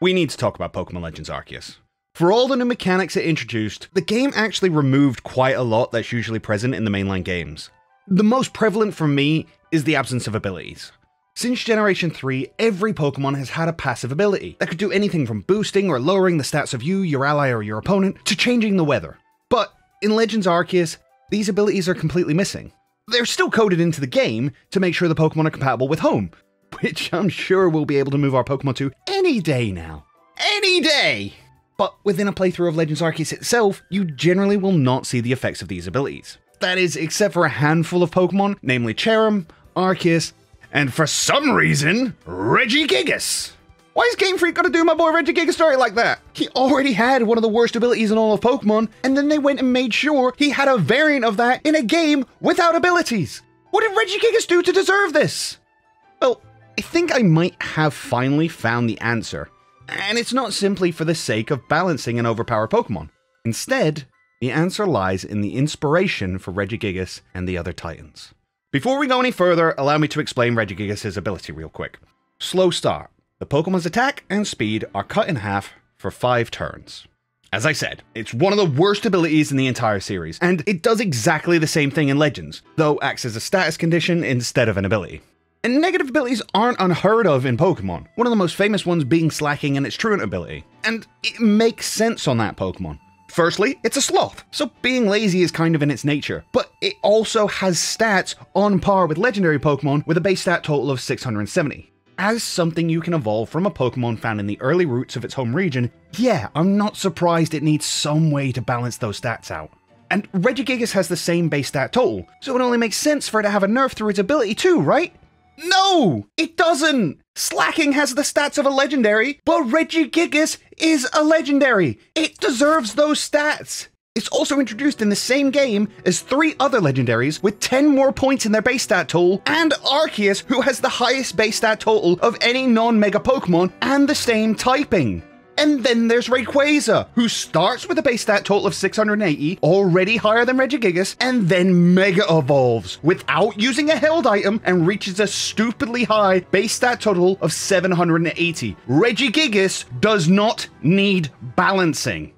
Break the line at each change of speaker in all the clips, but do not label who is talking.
we need to talk about Pokemon Legends Arceus. For all the new mechanics it introduced, the game actually removed quite a lot that's usually present in the mainline games. The most prevalent for me is the absence of abilities. Since Generation 3, every Pokemon has had a passive ability that could do anything from boosting or lowering the stats of you, your ally, or your opponent to changing the weather. But in Legends Arceus, these abilities are completely missing. They're still coded into the game to make sure the Pokemon are compatible with home, which I'm sure we'll be able to move our Pokemon to any day now. Any day! But within a playthrough of Legends Arceus itself, you generally will not see the effects of these abilities. That is, except for a handful of Pokemon, namely Cherrim, Arceus, and for some reason, Regigigas. Why is Game Freak gonna do my boy Regigigas story like that? He already had one of the worst abilities in all of Pokemon, and then they went and made sure he had a variant of that in a game without abilities. What did Regigigas do to deserve this? I think I might have finally found the answer. And it's not simply for the sake of balancing an overpowered Pokemon. Instead, the answer lies in the inspiration for Regigigas and the other Titans. Before we go any further, allow me to explain Regigigas' ability real quick. Slow start. The Pokemon's attack and speed are cut in half for 5 turns. As I said, it's one of the worst abilities in the entire series, and it does exactly the same thing in Legends, though acts as a status condition instead of an ability. And negative abilities aren't unheard of in Pokemon, one of the most famous ones being Slaking and its Truant ability. And it makes sense on that Pokemon. Firstly, it's a sloth, so being lazy is kind of in its nature, but it also has stats on par with legendary Pokemon with a base stat total of 670. As something you can evolve from a Pokemon found in the early routes of its home region, yeah, I'm not surprised it needs some way to balance those stats out. And Regigigas has the same base stat total, so it only makes sense for it to have a nerf through its ability too, right? No, it doesn't. Slaking has the stats of a legendary, but Regigigas is a legendary. It deserves those stats. It's also introduced in the same game as three other legendaries with 10 more points in their base stat total, and Arceus, who has the highest base stat total of any non Mega Pokemon and the same typing. And then there's Rayquaza, who starts with a base stat total of 680, already higher than Regigigas, and then Mega Evolves without using a held item and reaches a stupidly high base stat total of 780. Regigigas does not need balancing.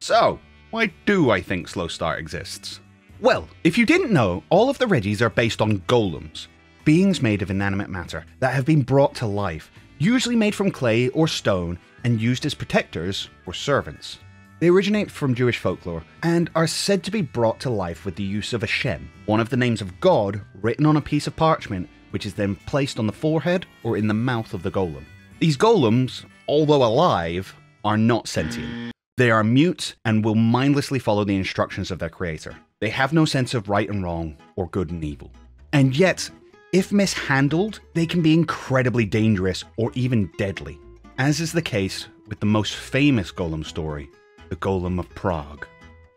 So, why do I think Slow Start exists? Well, if you didn't know, all of the Regis are based on golems, beings made of inanimate matter that have been brought to life, usually made from clay or stone and used as protectors or servants. They originate from Jewish folklore and are said to be brought to life with the use of a Shem, one of the names of God written on a piece of parchment, which is then placed on the forehead or in the mouth of the golem. These golems, although alive, are not sentient. They are mute and will mindlessly follow the instructions of their creator. They have no sense of right and wrong or good and evil. And yet, if mishandled, they can be incredibly dangerous or even deadly as is the case with the most famous golem story, the Golem of Prague.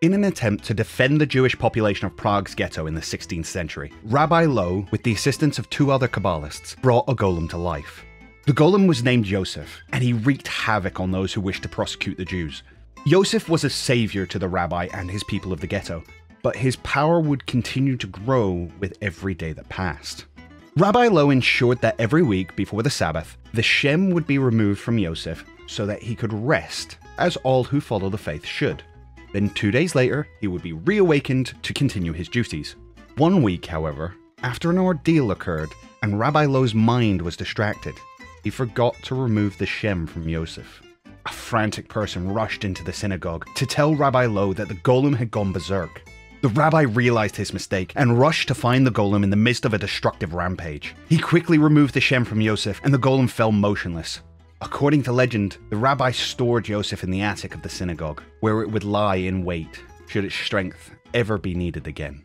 In an attempt to defend the Jewish population of Prague's ghetto in the 16th century, Rabbi Loew, with the assistance of two other Kabbalists, brought a golem to life. The golem was named Yosef, and he wreaked havoc on those who wished to prosecute the Jews. Yosef was a savior to the rabbi and his people of the ghetto, but his power would continue to grow with every day that passed. Rabbi Loew ensured that every week before the Sabbath, the Shem would be removed from Yosef so that he could rest, as all who follow the faith should. Then, two days later, he would be reawakened to continue his duties. One week, however, after an ordeal occurred and Rabbi Loew's mind was distracted, he forgot to remove the Shem from Yosef. A frantic person rushed into the synagogue to tell Rabbi Loew that the golem had gone berserk the rabbi realized his mistake and rushed to find the golem in the midst of a destructive rampage. He quickly removed the Shem from Yosef, and the golem fell motionless. According to legend, the rabbi stored Yosef in the attic of the synagogue, where it would lie in wait should its strength ever be needed again.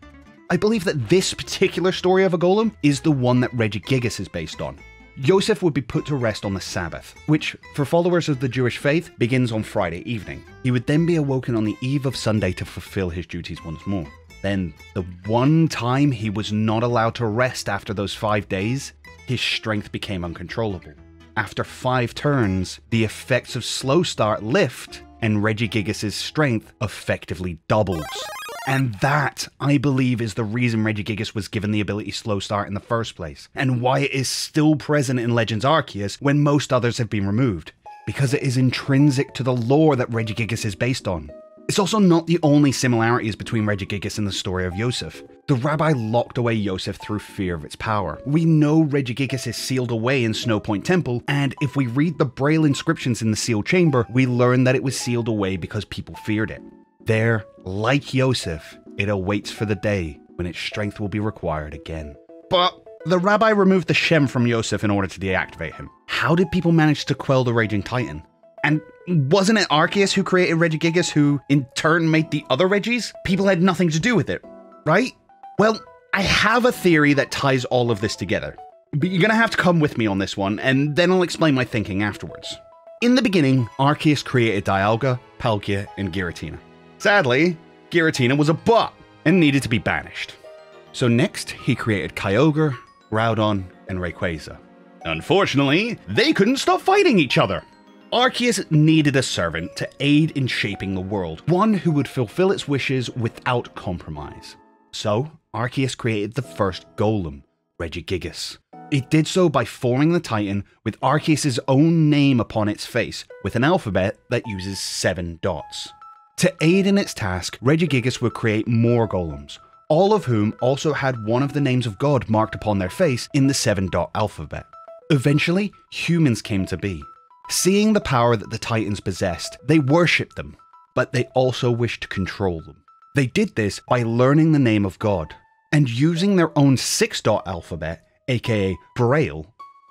I believe that this particular story of a golem is the one that Regigigas is based on. Yosef would be put to rest on the Sabbath, which, for followers of the Jewish faith, begins on Friday evening. He would then be awoken on the eve of Sunday to fulfill his duties once more. Then, the one time he was not allowed to rest after those five days, his strength became uncontrollable. After five turns, the effects of Slow Start lift, and Regigigas' strength effectively doubles. And that, I believe, is the reason Regigigas was given the ability Slow Start in the first place, and why it is still present in Legends Arceus when most others have been removed. because it is intrinsic to the lore that Regigigas is based on. It's also not the only similarities between Regigigas and the story of Yosef. The rabbi locked away Yosef through fear of its power. We know Regigigas is sealed away in Snowpoint Temple, and if we read the Braille inscriptions in the sealed chamber, we learn that it was sealed away because people feared it. There, like Yosef, it awaits for the day when its strength will be required again. But the rabbi removed the Shem from Yosef in order to deactivate him. How did people manage to quell the Raging Titan? And wasn't it Arceus who created Regigigas who in turn made the other Regis? People had nothing to do with it, right? Well, I have a theory that ties all of this together. But you're gonna have to come with me on this one, and then I'll explain my thinking afterwards. In the beginning, Arceus created Dialga, Palkia, and Giratina. Sadly, Giratina was a bot and needed to be banished. So next, he created Kyogre, Groudon, and Rayquaza. Unfortunately, they couldn't stop fighting each other. Arceus needed a servant to aid in shaping the world, one who would fulfill its wishes without compromise. So, Arceus created the first golem, Regigigas. It did so by forming the Titan with Arceus' own name upon its face, with an alphabet that uses seven dots. To aid in its task, Regigigas would create more golems, all of whom also had one of the names of God marked upon their face in the seven dot alphabet. Eventually, humans came to be. Seeing the power that the Titans possessed, they worshipped them, but they also wished to control them. They did this by learning the name of God, and using their own six dot alphabet, aka Braille,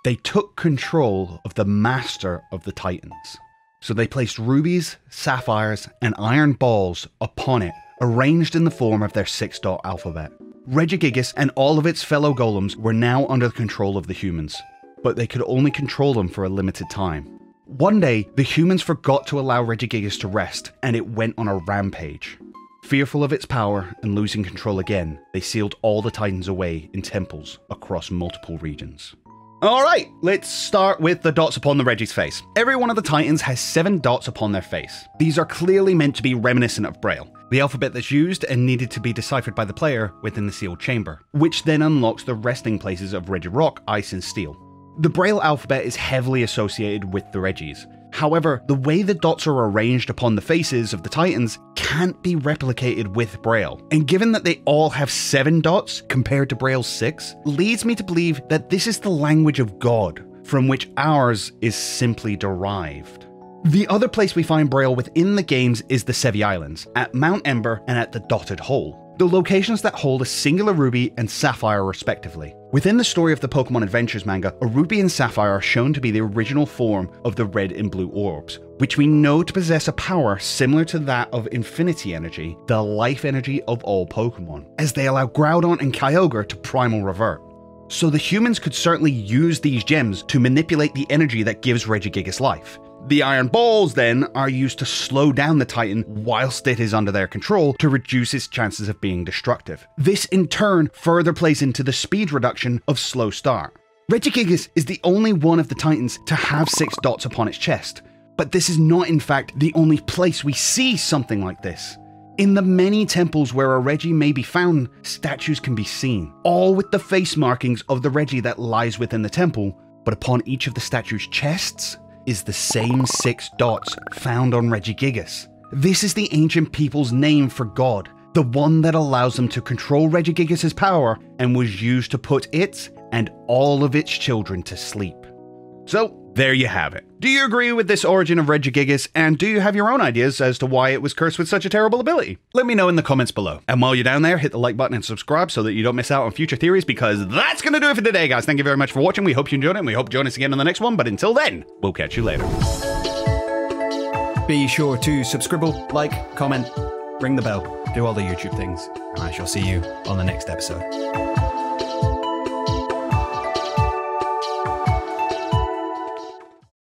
they took control of the master of the Titans. So they placed rubies, sapphires, and iron balls upon it, arranged in the form of their six dot alphabet. Regigigas and all of its fellow golems were now under the control of the humans, but they could only control them for a limited time. One day, the humans forgot to allow Regigigas to rest, and it went on a rampage. Fearful of its power and losing control again, they sealed all the Titans away in temples across multiple regions. Alright, let's start with the dots upon the Regis' face. Every one of the Titans has seven dots upon their face. These are clearly meant to be reminiscent of Braille, the alphabet that's used and needed to be deciphered by the player within the sealed chamber, which then unlocks the resting places of Regirock, Ice, and Steel. The Braille alphabet is heavily associated with the Regis. However, the way the dots are arranged upon the faces of the Titans can't be replicated with Braille. And given that they all have seven dots compared to Braille's six, leads me to believe that this is the language of God, from which ours is simply derived. The other place we find Braille within the games is the Sevii Islands, at Mount Ember and at the Dotted Hole the locations that hold a singular ruby and sapphire respectively. Within the story of the Pokemon Adventures manga, a ruby and sapphire are shown to be the original form of the red and blue orbs, which we know to possess a power similar to that of Infinity Energy, the life energy of all Pokemon, as they allow Groudon and Kyogre to primal revert. So the humans could certainly use these gems to manipulate the energy that gives Regigigas life, the iron balls then are used to slow down the Titan whilst it is under their control to reduce its chances of being destructive. This in turn further plays into the speed reduction of slow start. Regigigas is the only one of the Titans to have six dots upon its chest, but this is not in fact the only place we see something like this. In the many temples where a Regi may be found, statues can be seen, all with the face markings of the Regi that lies within the temple, but upon each of the statue's chests, is the same six dots found on Regigigas. This is the ancient people's name for God, the one that allows them to control Regigigas' power and was used to put it and all of its children to sleep. So, there you have it. Do you agree with this origin of Regigigas, and do you have your own ideas as to why it was cursed with such a terrible ability? Let me know in the comments below. And while you're down there, hit the like button and subscribe so that you don't miss out on future theories, because that's gonna do it for today, guys. Thank you very much for watching. We hope you enjoyed it, and we hope you join us again on the next one. But until then, we'll catch you later. Be sure to subscribe, like, comment, ring the bell, do all the YouTube things, and I shall see you on the next episode.